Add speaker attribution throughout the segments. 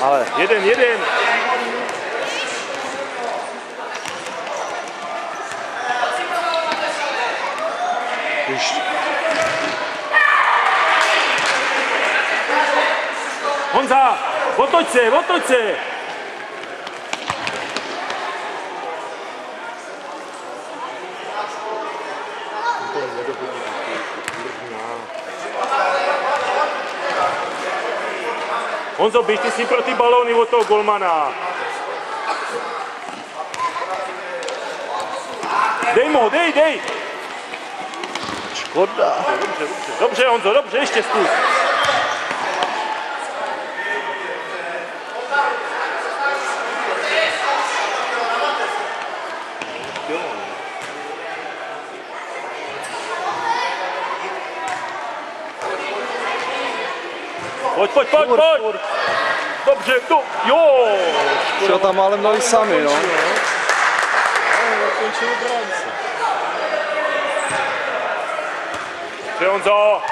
Speaker 1: Ale
Speaker 2: Jeden, jeden.
Speaker 1: už
Speaker 2: Honza, otoč se, otoč se. Honzo, běžte si pro ty balóny od toho golmana. Dej mu, dej, dej.
Speaker 1: škoda.
Speaker 2: Dobře, dobře, dobře, Honzo, dobře, ještě zkus. Pojď, pojď, pojď,
Speaker 1: Furt,
Speaker 2: pojď.
Speaker 1: furt.
Speaker 2: Dobře, do, jo.
Speaker 1: Šel tam ale měli sami, no.
Speaker 2: Končil bránce. Dobře, Honzo.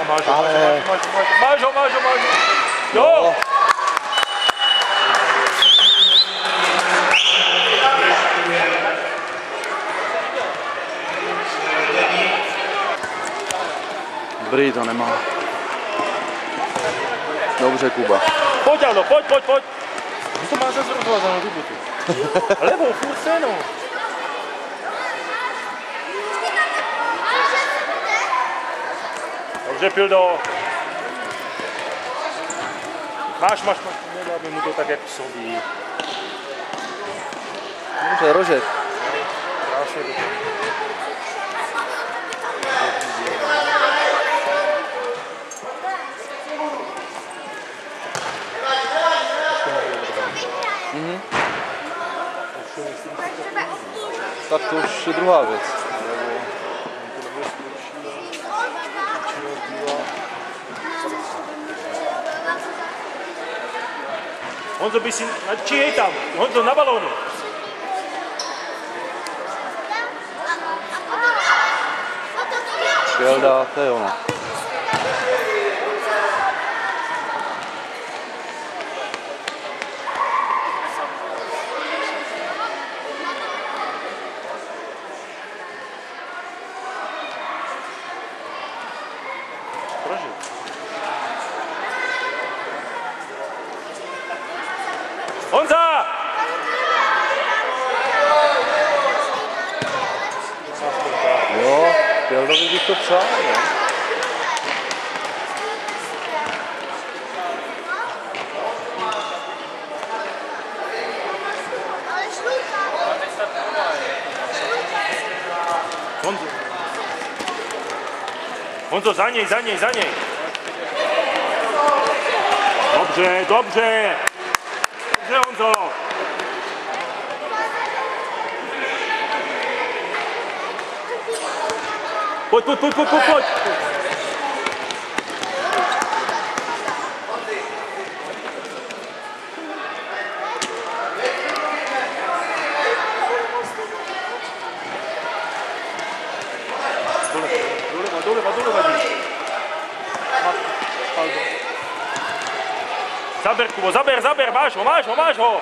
Speaker 2: A máš ho, máš ho,
Speaker 1: Ale-
Speaker 2: máš ho, máš ho, máš ho, máš ho. Jo.
Speaker 1: Dobrý, to nemá. Dobře, Kuba.
Speaker 2: Pojď, Aldo, pojď, pojď, pojď. To má zase rozvázat na tu botu. Levou, furt se no. Dobře, Pildo. Máš, máš, máš. Nedáme mu to tak, jak psoví.
Speaker 1: Dobře, Rožek.
Speaker 2: Krásně Mhm.
Speaker 1: Tak to już druga rzecz.
Speaker 2: Honzo by si, či je tam, Honzo na balónu.
Speaker 1: Šiel dá, to je ono.
Speaker 2: Honza!
Speaker 1: Jo, Šeldovi bych to přál, no.
Speaker 2: Honzo. Honzo, za něj, za něj, za něj. Dobře, dobře. Gdzie on to? Chodź, chodź, chodź. Zaber Kubo, zaber, zaber, baixo,
Speaker 1: baixo, baixo.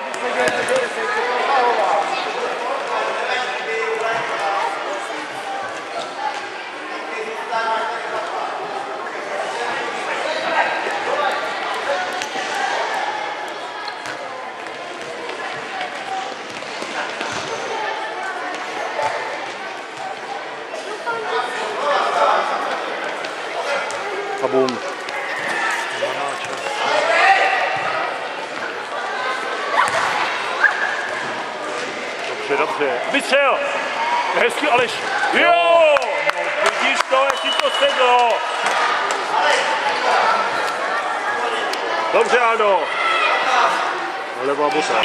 Speaker 2: Dobře. Vystřel. Hezky, Aleš. Jo! No, vidíš to, jak ti to sedlo. Dobře, Aldo. Levá bota.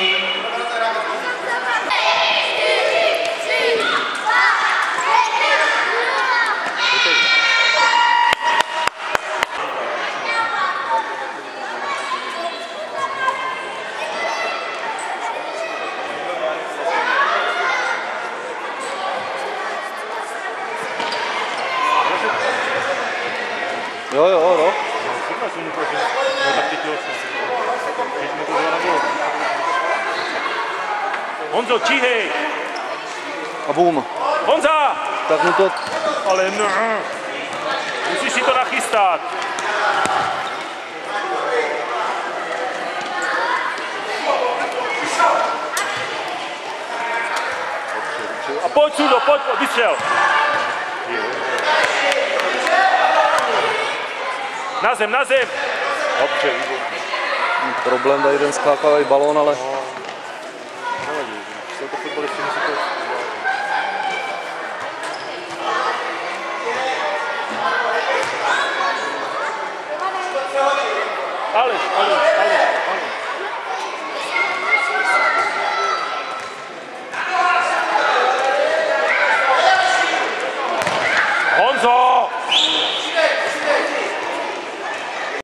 Speaker 1: Jo, jo, no.
Speaker 2: Říkal jsem mu to, že no tak teď jo. Teď mu to dva nebylo. Honzo, číhej!
Speaker 1: A bum.
Speaker 2: Honza!
Speaker 1: Tak mu to,
Speaker 2: Ale no. Musíš si to nachystat. A pojď Sudo, pojď, vystřel. Na zem, na zem.
Speaker 1: problém, tady ten skákavý balón, ale